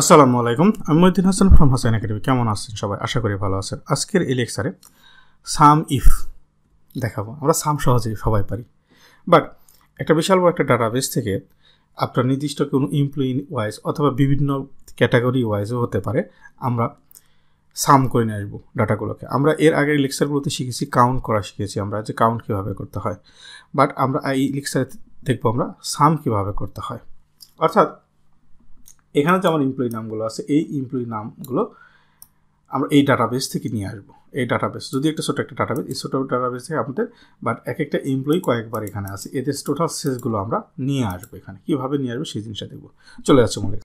আসসালামু আলাইকুম, আমি মহিউদ্দিন হাসান ফ্রম হাসান একাডেমি কেমন আছেন সবাই? আশা করি ভালো আছেন। আজকের এই লেকচারে সাম ইফ দেখাবো। আমরা সাম সহজেই সবাই পারি। বাট একটা বিশাল বড় একটা ডাটাবেস থেকে আপনার নির্দিষ্ট কোনো এমপ্লয়ি ওয়াইজ অথবা বিভিন্ন ক্যাটাগরি ওয়াইজও হতে পারে, আমরা সাম করে নিয়ে আসব ডাটাগুলোকে আমরা এর আগের লেকচারগুলোতে শিখেছি কাউন্ট করা শিখেছি আমরা যে কাউন্ট কীভাবে করতে হয়। বাট আমরা এই লেকচারে দেখব আমরা সাম কীভাবে করতে হয়। অর্থাৎ এখানে যে আমার এমপ্লয়ি নামগুলো আছে, এই এমপ্লয়ি নামগুলো আমরা এই ডাটাবেস থেকে নিয়ে আসব। এই ডাটাবেস যদি একটা ছোটো একটা ডাটাবেস এই ছোটো ডাটাবেস থেকে আমাদের বাট এক একটা এমপ্লয়ি কয়েকবার এখানে আছে। এদের টোটাল সেসগুলো আমরা নিয়ে আসব এখানে। কীভাবে নিয়ে আসব সেই জিনিসটা দেখব। চলে যাচ্ছে মনে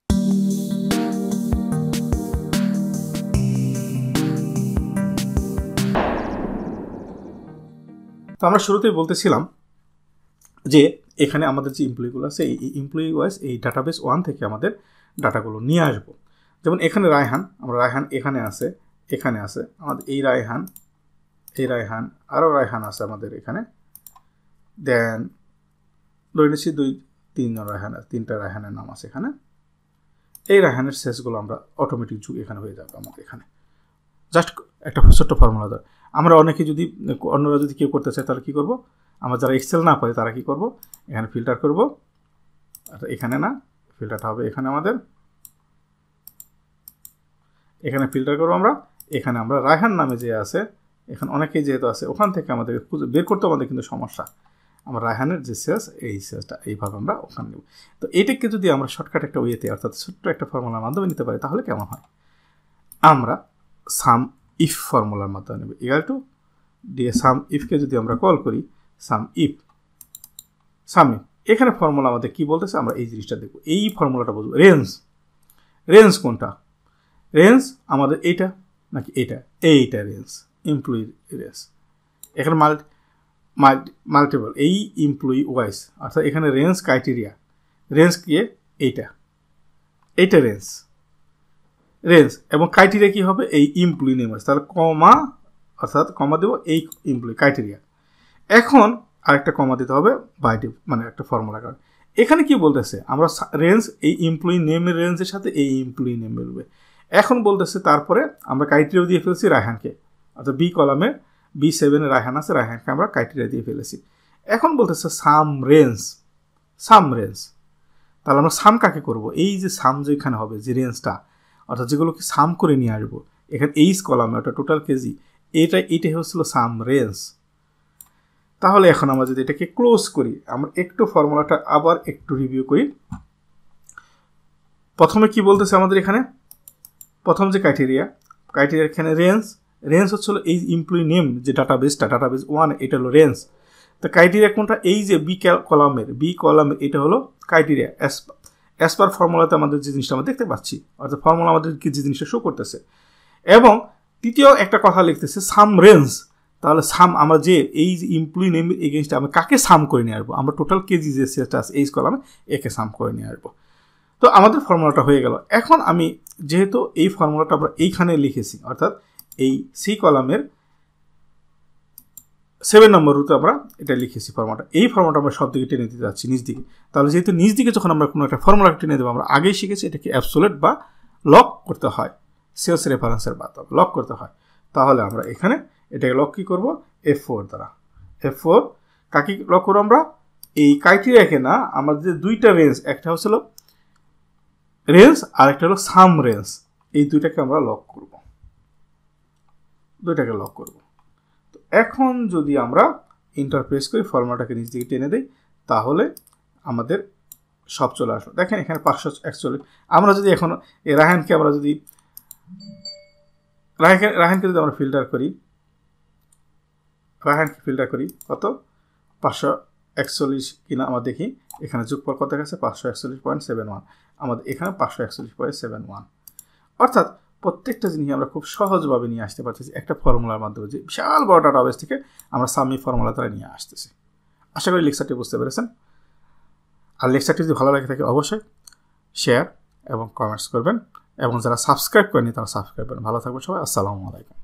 তো আমরা শুরুতেই বলতেছিলাম যে এখানে আমাদের যে এমপ্লয়িগুলো আছে, এই এমপ্লয়ি ওয়াইজ এই ডাটাবেস ওয়ান থেকে আমাদের ডাটাগুলো নিয়ে আসব। যেমন এখানে রায়হান, আমরা রায়হান এখানে আছে এখানে আছে। আমাদের এই রায়হান এই রায়হান, আরও রায়হান আছে আমাদের এখানে। দেন, ধরে নিচ্ছি দুই, তিনজন রায়হান, তিনটা রায়হানের নাম আছে এখানে। এই রায়হানের শেষগুলো আমরা অটোমেটিক যুগ এখানে হয়ে যাবে আমাদের এখানে। জাস্ট একটা ছোট্ট ফর্মুলা দেয় আমরা অনেকে যদি, অন্যরা যদি কেউ করতে চায় তাহলে কী করব? আমরা যারা এক্সেল না পারে তারা কী করব? এখানে ফিল্টার করব। আর এখানে না ফিল্টারটা হবে এখানে আমাদের। এখানে ফিল্টার করব আমরা। এখানে আমরা রায়হান নামে যে আছে, এখানে অনেকেই যেহেতু আছে, ওখান থেকে আমাদের বের করতে আমাদের কিন্তু সমস্যা। আমরা রায়হানের যে সেলস এই সেলসটা এইভাবে আমরা ওখানে নেব। তো এইটাকে যদি আমরা শর্টকাট একটা ওয়েতে অর্থাৎ ছোট্ট একটা ফর্মুলার মাধ্যমে নিতে পারি, তাহলে কেমন হয়? আমরা সাম ইফ ফর্মুলার মাধ্যমে নেব। ইকাল টু দিয়ে সাম ইফকে যদি আমরা কল করি সাম ইফ সাম ইফ এখানে ফর্মুলা আমাদের কি বলতেছে? আমরা এই জিনিসটা দেখব। এই ফর্মুলাটা বুঝব। রেঞ্জ। রেঞ্জ কোনটা? রেঞ্জ আমাদের এইটা নাকি এইটা? এইটা রেঞ্জ। Employee range. এখানে মাল্টি মাল্টি মাল্টিপল এই এমপ্লয়ি ওয়াইজ অর্থাৎ এখানে রেঞ্জ ক্রাইটেরিয়া রেঞ্জ কি? এইটা। এইটা রেঞ্জ। রেঞ্জ। এবং ক্রাইটেরিয়া কী হবে? এই এমপ্লয়ি নেম আছে। তাহলে কমা অর্থাৎ কমা দেবো এই এমপ্লয়ি ক্রাইটেরিয়া এখন আরেকটা কমা দিতে হবে বাইটি মানে একটা ফর্মুলা কারণ এখানে কি বলতেছে? আমরা রেঞ্জ এই এমপ্লয়ি নেমের রেঞ্জের সাথে এই এমপ্লয়ি নেম বেরোবে এখন বলতেছে তারপরে আমরা ক্রাইটেরিয়া দিয়ে ফেলছি রায়হানকে। অর্থাৎ বি কলামে বি সেভেনে রায়হান আছে, রায়হানকে আমরা ক্রাইটেরিয়া দিয়ে ফেলেছি। এখন বলতেছে সাম রেঞ্জ সাম রেঞ্জ তাহলে আমরা সাম কাকে করব? এই যে সাম যেখানে হবে, যে রেঞ্জটা অর্থাৎ যেগুলোকে সাম করে নিয়ে আসব, এখানে এইচ কলামে ওটা টোটাল কেজি এটা, এটাই হচ্ছিল সাম রেঞ্জ তাহলে এখন আমরা যদি এটাকে ক্লোজ করি, আমরা একটু ফর্মুলাটা আবার একটু রিভিউ করি। প্রথমে কি বলতেছে আমাদের এখানে? প্রথম যে ক্রাইটেরিয়া ক্রাইটেরিয়া এখানে রেঞ্জ রেঞ্জ হচ্ছিল এই এমপ্লয়ি নেম যে ডাটাবেসটা ডাটাবেস ওয়ান এটা হলো রেঞ্জ তো ক্রাইটেরিয়া কোনটা? এই যে বি কলামের বি কলামের এটা হলো ক্রাইটেরিয়া অ্যাস অ্যাজ পার ফর্মুলাতে আমাদের যে জিনিসটা আমরা দেখতে পাচ্ছি, অর্থাৎ ফর্মুলা আমাদের কি যে জিনিসটা শো করতেছে। এবং তৃতীয় একটা কথা লিখতেছে সাম রেঞ্জ তাহলে সাম, আমরা যে এই যে এমপ্লয়ি নেম এগেনস্টে আমরা কাকে সাম করে নিয়ে আসব? আমরা টোটাল কেজি যে সেটা আছে এই কলামে একে সাম করে নিয়ে আসব। তো আমাদের ফর্মুলাটা হয়ে গেল। এখন আমি যেহেতু এই ফর্মুলাটা আমরা এইখানে লিখেছি, অর্থাৎ এই সি কলামের সেভেন নম্বর রুতে আমরা এটা লিখেছি ফর্মুলাটা এই ফর্মুলাটা আমরা সব দিকে টেনে দিতে যাচ্ছি নিজ দিকে। তাহলে যেহেতু নিজ দিকে যখন আমরা কোনো একটা ফর্মুলা টেনে দেবো, আমরা আগেই শিখেছি এটাকে অ্যাবসোলেট বা লক করতে হয়। সেলস রেফারেন্সের বাদ লক করতে হয়। তাহলে আমরা এখানে এটাকে লক কী করব? এফ ফোর দ্বারা। এফ ফোর কাকে লক করব আমরা? এই ক্রাইটেরিয়াকে না, আমাদের যে দুইটা রেঞ্জ একটা হচ্ছিল রেঞ্জ আর একটা হলো সাম রেঞ্জ এই দুইটাকে আমরা লক করব। দুইটাকে লক করব। তো এখন যদি আমরা ইন্টারপ্রেস করি ফর্মাটাকে নিচ দিকে টেনে দিই, তাহলে আমাদের সব চলে আসলো দেখেন এখানে পাঁচশো একচল্লিশ। আমরা যদি এখন রাহানকে আমরা যদি রাহানকে রাহানকে যদি আমরা ফিল্টার করি রাহানকে ফিল্টার করি? কত? পাঁচশো একচল্লিশ কিনা আমরা দেখি। এখানে যোগফল কত গেছে? পাঁচশো একচল্লিশ পয়েন্ট সেভেন ওয়ান। আমাদের এখানে পাঁচশো একচল্লিশ পয়েন্ট সেভেন ওয়ান। অর্থাৎ প্রত্যেকটা জিনিস আমরা খুব সহজভাবে নিয়ে আসতে পারতেছি একটা ফর্মুলার মাধ্যমে যে বিশাল বড় ডাটাবেস থেকে আমরা সামি ফর্মুলা দ্বারা নিয়ে আসতেছি। আশা করি লেকচারটি বুঝতে পেরেছেন। আর লেকচারটি যদি ভালো লাগে থাকে অবশ্যই শেয়ার এবং কমেন্টস করবেন। এবং যারা সাবস্ক্রাইব করেনি তারা সাবস্ক্রাইব করেন ভালো থাকবেন সবাই। আসসালামু আলাইকুম।